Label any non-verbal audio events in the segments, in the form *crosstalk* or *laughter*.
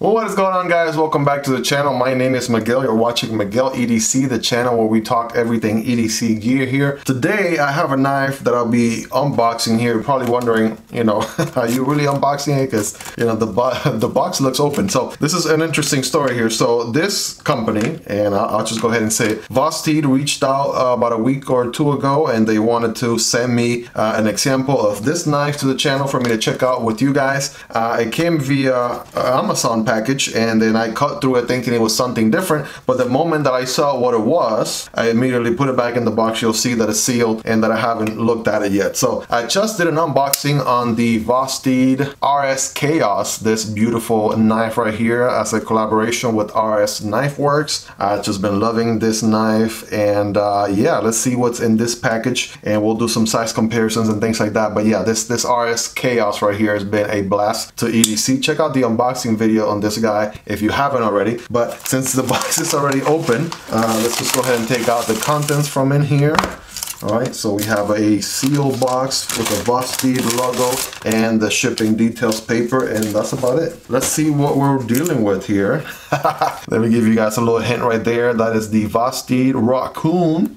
What is going on guys? Welcome back to the channel. My name is Miguel. You're watching Miguel EDC, the channel where we talk everything EDC gear here. Today, I have a knife that I'll be unboxing here. You're probably wondering, you know, *laughs* are you really unboxing it? Because, you know, the, bo *laughs* the box looks open. So this is an interesting story here. So this company, and I'll, I'll just go ahead and say it, Vosteed reached out uh, about a week or two ago and they wanted to send me uh, an example of this knife to the channel for me to check out with you guys. Uh, it came via uh, Package and then I cut through it thinking it was something different. But the moment that I saw what it was, I immediately put it back in the box. You'll see that it's sealed and that I haven't looked at it yet. So I just did an unboxing on the Vosteed RS Chaos, this beautiful knife right here as a collaboration with RS Knife Works. I've just been loving this knife and uh, yeah, let's see what's in this package and we'll do some size comparisons and things like that. But yeah, this, this RS Chaos right here has been a blast to EDC. Check out the unboxing video on this guy if you haven't already. But since the *laughs* box is already open, uh, let's just go ahead and take out the contents from in here. All right, so we have a seal box with a Vosteed logo and the shipping details paper, and that's about it. Let's see what we're dealing with here. *laughs* Let me give you guys a little hint right there. That is the Vosteed Raccoon.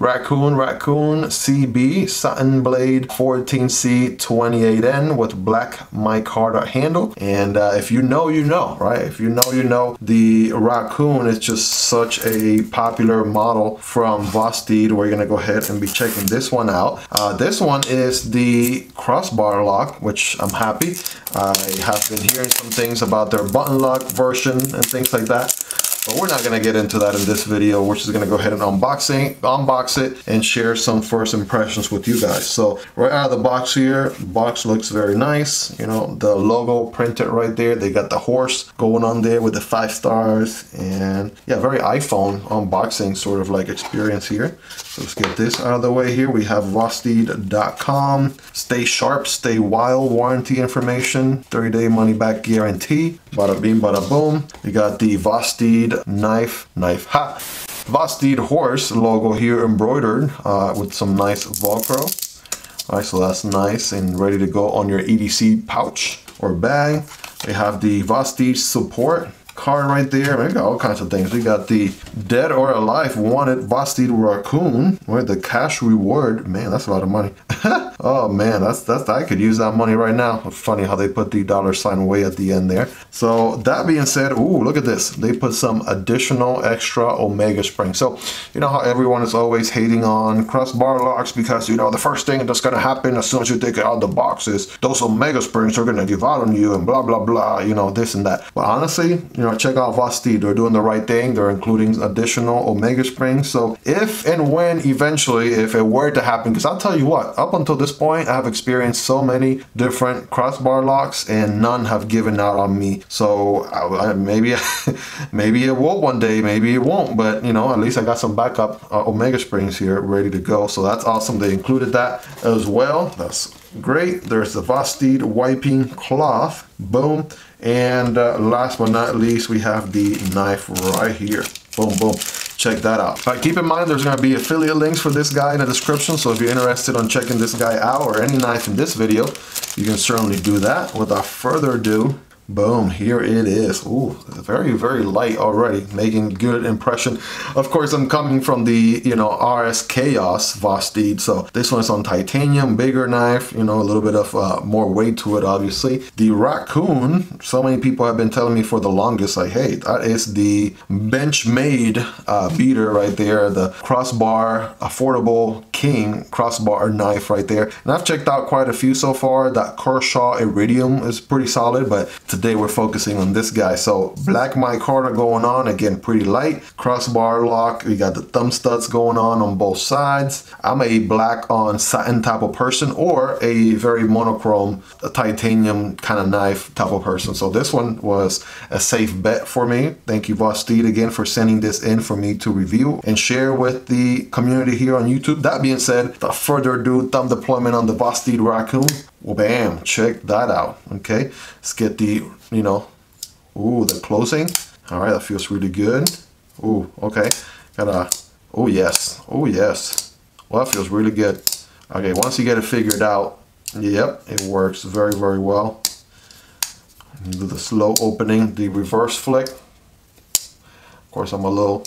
Raccoon Raccoon CB Satin Blade 14C28N with black micarta handle. And uh, if you know, you know, right? If you know, you know, the Raccoon is just such a popular model from Vosteed. We're gonna go ahead and be checking this one out. Uh, this one is the crossbar lock, which I'm happy. I have been hearing some things about their button lock version and things like that. But we're not going to get into that in this video. We're just going to go ahead and unboxing, unbox it and share some first impressions with you guys. So right out of the box here, box looks very nice. You know, the logo printed right there. They got the horse going on there with the five stars and yeah, very iPhone unboxing sort of like experience here. So let's get this out of the way here. We have Vosteed.com. Stay sharp, stay wild warranty information, 30 day money back guarantee. Bada bing, bada boom. We got the Vosteed knife, knife, ha! Vosteed horse logo here embroidered uh, with some nice Velcro. All right, so that's nice and ready to go on your EDC pouch or bag. We have the Vosteed support card right there. We got all kinds of things. We got the Dead or Alive Wanted Vosteed Raccoon. Where the cash reward. Man, that's a lot of money. *laughs* oh man, that's that's I could use that money right now. Funny how they put the dollar sign way at the end there. So that being said, ooh, look at this. They put some additional extra Omega Spring. So you know how everyone is always hating on crossbar locks because you know the first thing that's gonna happen as soon as you take it out the box is those Omega Springs are gonna give out on you and blah blah blah. You know this and that. But honestly, you know check out Vosteed. They're doing the right thing. They're including additional Omega Springs. So if and when eventually, if it were to happen, because I'll tell you what, up until this point, I've experienced so many different crossbar locks and none have given out on me. So I, maybe, *laughs* maybe it will one day, maybe it won't, but you know, at least I got some backup uh, Omega Springs here ready to go. So that's awesome. They included that as well. That's great. There's the Vosteed wiping cloth. Boom. And uh, last but not least, we have the knife right here. Boom, boom. Check that out. All right, keep in mind there's going to be affiliate links for this guy in the description. So if you're interested on checking this guy out or any knife in this video, you can certainly do that. Without further ado, Boom, here it is. Ooh, very, very light already, making good impression. Of course, I'm coming from the, you know, RS Chaos Vosteed. So this one's on titanium, bigger knife, you know, a little bit of uh, more weight to it, obviously. The Raccoon, so many people have been telling me for the longest, like, hey, that is the Benchmade uh, beater right there, the crossbar, affordable King crossbar knife right there. And I've checked out quite a few so far. That Kershaw Iridium is pretty solid, but today we're focusing on this guy. So black micarta going on, again, pretty light. Crossbar lock, we got the thumb studs going on on both sides. I'm a black on satin type of person or a very monochrome a titanium kind of knife type of person. So this one was a safe bet for me. Thank you Vosteed again for sending this in for me to review and share with the community here on YouTube. That being said, without further ado, thumb deployment on the Vosteed Raccoon. Well, bam, check that out, okay? Let's get the, you know, ooh, the closing. All right, that feels really good. Ooh, okay. Gotta, oh yes, oh yes. Well, that feels really good. Okay, once you get it figured out, yep, it works very, very well. do the slow opening, the reverse flick. Of course, I'm a little,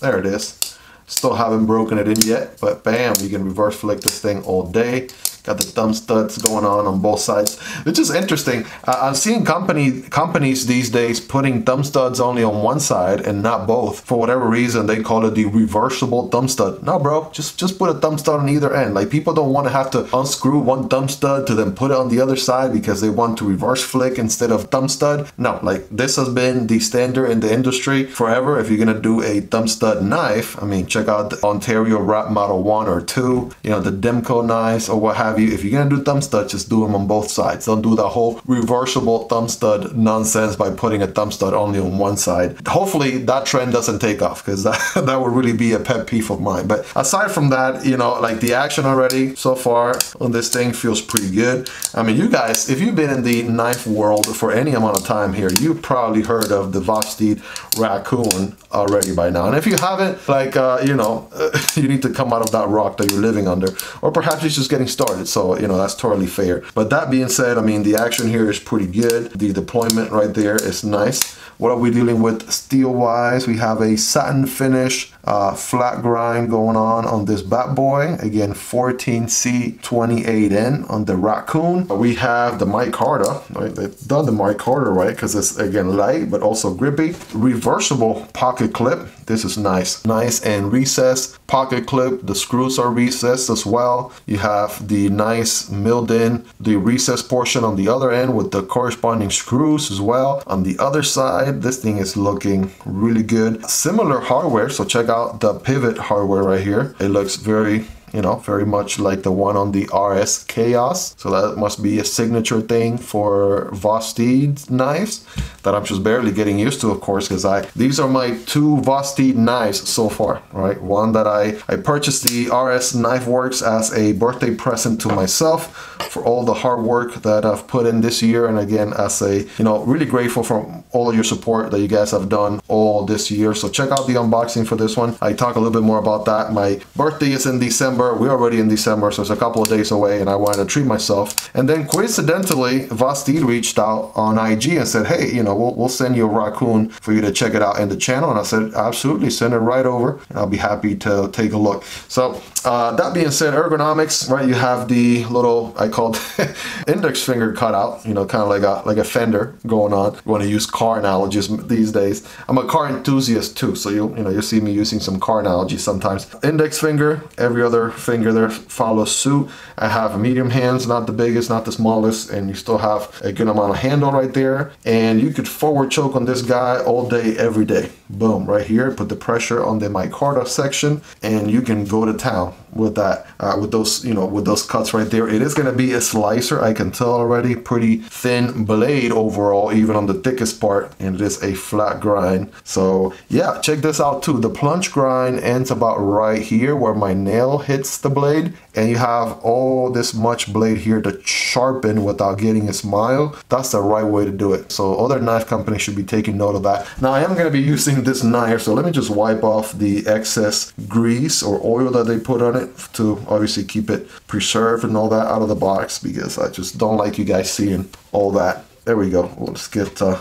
there it is. Still haven't broken it in yet, but bam, you can reverse flick this thing all day. Got the thumb studs going on on both sides. which is interesting. Uh, I'm seeing company companies these days putting thumb studs only on one side and not both. For whatever reason, they call it the reversible thumb stud. No, bro, just just put a thumb stud on either end. Like people don't want to have to unscrew one thumb stud to then put it on the other side because they want to reverse flick instead of thumb stud. No, like this has been the standard in the industry forever. If you're gonna do a thumb stud knife, I mean, check out the Ontario Rat Model One or Two. You know the Demko knives or what have have you, if you're gonna do thumb studs, just do them on both sides. Don't do the whole reversible thumb stud nonsense by putting a thumb stud only on one side. Hopefully that trend doesn't take off because that, *laughs* that would really be a pet peeve of mine. But aside from that, you know, like the action already so far on this thing feels pretty good. I mean, you guys, if you've been in the knife world for any amount of time here, you've probably heard of the Vosteed Raccoon already by now. And if you haven't, like, uh, you know, *laughs* you need to come out of that rock that you're living under. Or perhaps you're just getting started. So, you know, that's totally fair. But that being said, I mean, the action here is pretty good. The deployment right there is nice. What are we dealing with steel wise? We have a satin finish, uh, flat grind going on on this bad boy. Again, 14C28N on the Raccoon. We have the micarta, right? They've done the micarta right because it's again light but also grippy. Reversible pocket clip. This is nice. Nice and recessed pocket clip. The screws are recessed as well. You have the nice milled in the recessed portion on the other end with the corresponding screws as well. On the other side, this thing is looking really good. Similar hardware so check out the pivot hardware right here. It looks very you know, very much like the one on the RS Chaos. So that must be a signature thing for Vosteed knives that I'm just barely getting used to, of course, because I these are my two Vosteed knives so far, right? One that I, I purchased the RS Knife Works as a birthday present to myself for all the hard work that I've put in this year. And again, as a, you know, really grateful for all of your support that you guys have done all this year. So check out the unboxing for this one. I talk a little bit more about that. My birthday is in December We're already in December, so it's a couple of days away, and I wanted to treat myself. And then coincidentally, Vosteed reached out on IG and said, hey, you know, we'll, we'll send you a raccoon for you to check it out in the channel. And I said, absolutely, send it right over, and I'll be happy to take a look. So uh, that being said, ergonomics, right? You have the little, I called *laughs* index finger cutout, you know, kind of like a like a fender going on. You want to use car analogies these days. I'm a car enthusiast too, so you you know you see me using some car analogies sometimes. Index finger, every other finger there follows suit. I have medium hands, not the biggest, not the smallest, and you still have a good amount of handle right there. And you could forward choke on this guy all day, every day. Boom, right here. Put the pressure on the micarta section, and you can go to town with that, uh, with those, you know, with those cuts right there. It is going to be a slicer. I can tell already. Pretty thin blade overall, even on the thickest part, and it is a flat grind. So yeah, check this out too. The plunge grind ends about right here where my nail hits the blade, and you have all this much blade here to sharpen without getting a smile. That's the right way to do it. So other knife companies should be taking note of that. Now I am going to be using this knife, so let me just wipe off the excess grease or oil that they put on it to obviously keep it preserved and all that out of the box because I just don't like you guys seeing all that. There we go. Let's get uh,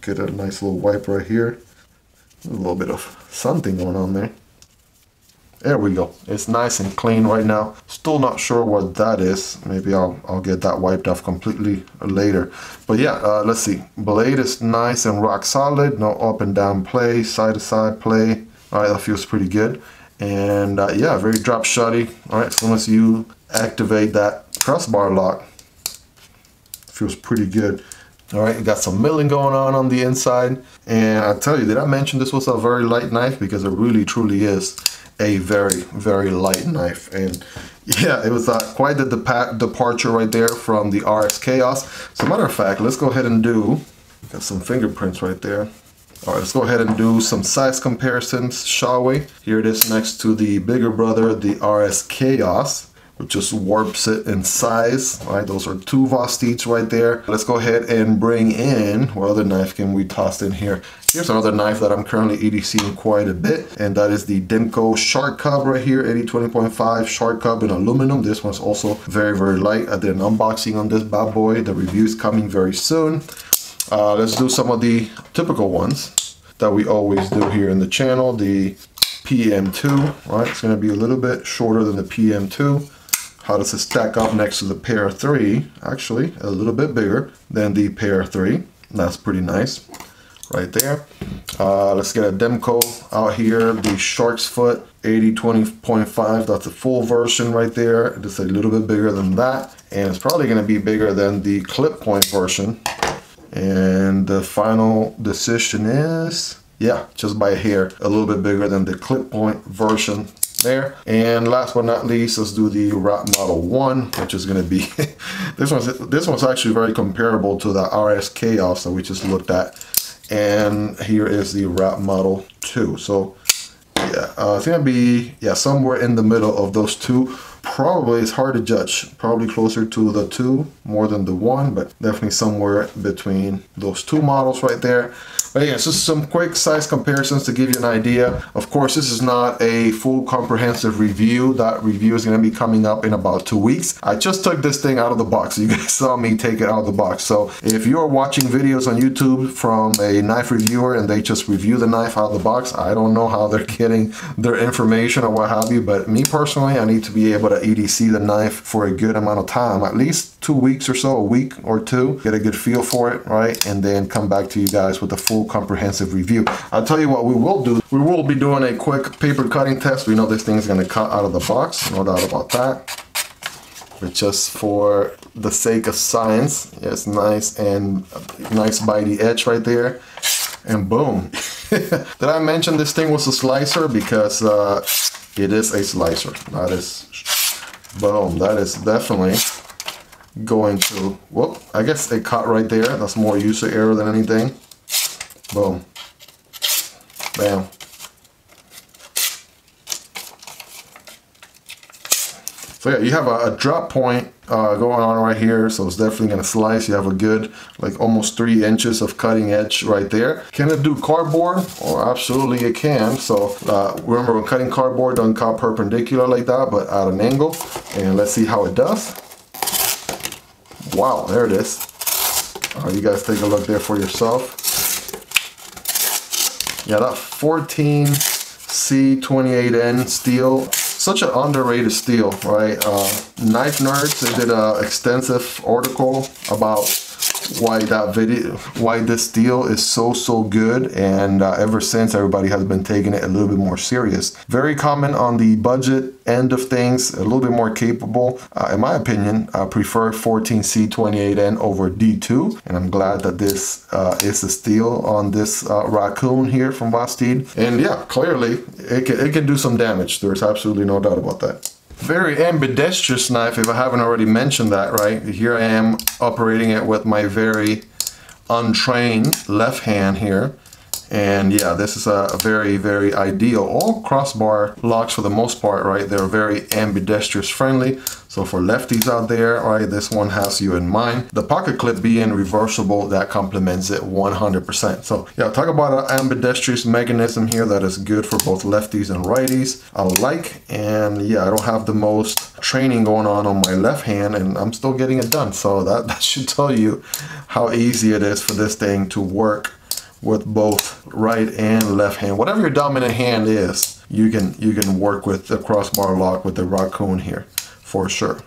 get a nice little wipe right here. A little bit of something going on there. There we go. It's nice and clean right now. Still not sure what that is. Maybe I'll, I'll get that wiped off completely later. But yeah, uh, let's see. Blade is nice and rock solid. No up and down play, side to side play. All right, that feels pretty good. And uh, yeah, very drop shotty. All right, as soon as you activate that crossbar lock, feels pretty good. All right, got some milling going on on the inside. And I tell you, did I mention this was a very light knife? Because it really, truly is a very, very light knife. And yeah, it was uh, quite the dep departure right there from the RS Chaos. So matter of fact, let's go ahead and do, got some fingerprints right there. All right, let's go ahead and do some size comparisons, shall we? Here it is next to the bigger brother, the RS Chaos which just warps it in size. Right, those are two Vosteeds right there. Let's go ahead and bring in, what other knife can we toss in here? Here's another knife that I'm currently EDCing quite a bit, and that is the Demko Shark Cub right here, AD20.5 Shark Cub in aluminum. This one's also very, very light. I did an unboxing on this bad boy. The review is coming very soon. Uh, let's do some of the typical ones that we always do here in the channel. The PM2, right? It's gonna be a little bit shorter than the PM2. How does it stack up next to the Para 3? Actually, a little bit bigger than the Para 3. That's pretty nice right there. Uh, let's get a Demko out here. The Shark's Foot AD20.5. That's the full version right there. Just a little bit bigger than that. And it's probably going to be bigger than the clip point version. And the final decision is, yeah, just by a hair, a little bit bigger than the clip point version there. And last but not least, let's do the Rat Model 1, which is going to be, *laughs* this one's this one's actually very comparable to the RS Chaos that we just looked at and here is the Rat Model 2. So yeah, uh, it's gonna be yeah somewhere in the middle of those two. Probably it's hard to judge. Probably closer to the two more than the one, but definitely somewhere between those two models right there. But yeah, just some quick size comparisons to give you an idea. Of course, this is not a full comprehensive review. That review is going to be coming up in about two weeks. I just took this thing out of the box. *laughs* You guys saw me take it out of the box. So if you're watching videos on YouTube from a knife reviewer and they just review the knife out of the box, I don't know how they're getting their information or what have you. But me personally, I need to be able to EDC the knife for a good amount of time, at least two weeks or so, a week or two, get a good feel for it, right? And then come back to you guys with a full comprehensive review. I'll tell you what we will do. We will be doing a quick paper cutting test. We know this thing is going to cut out of the box, no doubt about that. But just for the sake of science, it's nice and nice bitey edge right there. And boom. *laughs* Did I mention this thing was a slicer? Because uh, it is a slicer. That is, boom, that is definitely going to, whoop, I guess a cut right there. That's more user error than anything. Boom. Bam. So yeah, you have a, a drop point uh, going on right here, so it's definitely gonna slice. You have a good, like almost three inches of cutting edge right there. Can it do cardboard? Oh, absolutely it can. So uh, remember when cutting cardboard, don't cut perpendicular like that, but at an angle. And let's see how it does. Wow, there it is. Uh, you guys take a look there for yourself. Yeah, that 14C28N steel, such an underrated steel, right? Uh, Knife Nerds, they did an extensive article about why that video, why this deal is so, so good. And uh, ever since, everybody has been taking it a little bit more serious. Very common on the budget end of things, a little bit more capable. Uh, in my opinion, I prefer 14C28N over D2. And I'm glad that this uh, is a steel on this uh, Raccoon here from Vosteed. And yeah, clearly it can, it can do some damage. There's absolutely no doubt about that very ambidextrous knife if I haven't already mentioned that right? Here I am operating it with my very untrained left hand here and yeah, this is a, very, very ideal. All crossbar locks for the most part, right? They're very ambidextrous friendly. So for lefties out there, right, this one has you in mind. The pocket clip being reversible, that complements it 100%. So yeah, talk about an ambidextrous mechanism here that is good for both lefties and righties. I like, and yeah, I don't have the most training going on on my left hand and I'm still getting it done. So that, *laughs* that should tell you how easy it is for this thing to work with both right and left hand. Whatever your dominant hand is, you can you can work with the crossbar lock with the Raccoon here for sure.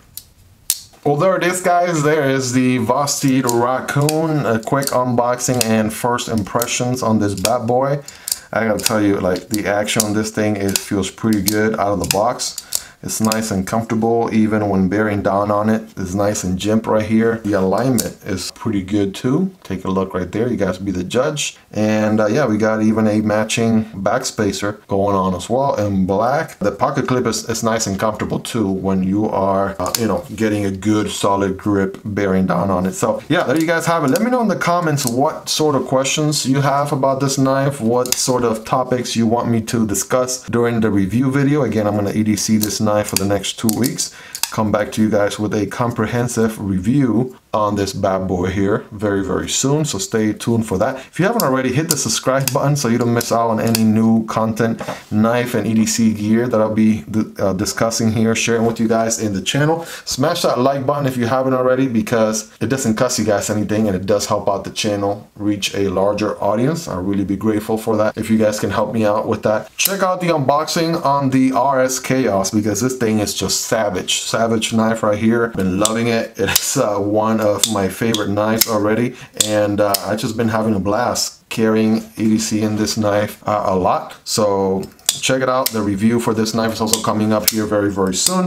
Well, there it is, guys. There is the Vosteed Raccoon. A quick unboxing and first impressions on this bad boy. I gotta tell you, like, the action on this thing, it feels pretty good out of the box. It's nice and comfortable even when bearing down on it. It's nice and jimp right here. The alignment is pretty good too. Take a look right there. You guys be the judge. And uh, yeah, we got even a matching backspacer going on as well in black. The pocket clip is, is nice and comfortable too when you are, uh, you know, getting a good solid grip bearing down on it. So yeah, there you guys have it. Let me know in the comments what sort of questions you have about this knife, what sort of topics you want me to discuss during the review video. Again, I'm going to EDC this knife for the next two weeks. Come back to you guys with a comprehensive review on this bad boy here very very soon so stay tuned for that. If you haven't already hit the subscribe button so you don't miss out on any new content knife and edc gear that i'll be uh, discussing here sharing with you guys in the channel. Smash that like button if you haven't already because it doesn't cost you guys anything and it does help out the channel reach a larger audience. I'll really be grateful for that if you guys can help me out with that. Check out the unboxing on the rs chaos because this thing is just savage savage knife right here. Been loving it. It's uh, one of my favorite knives already. And uh, I just been having a blast carrying EDC in this knife uh, a lot. So check it out. The review for this knife is also coming up here very very soon.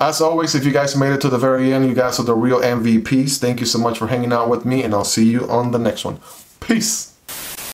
As always if you guys made it to the very end you guys are the real MVPs thank you so much for hanging out with me and I'll see you on the next one. Peace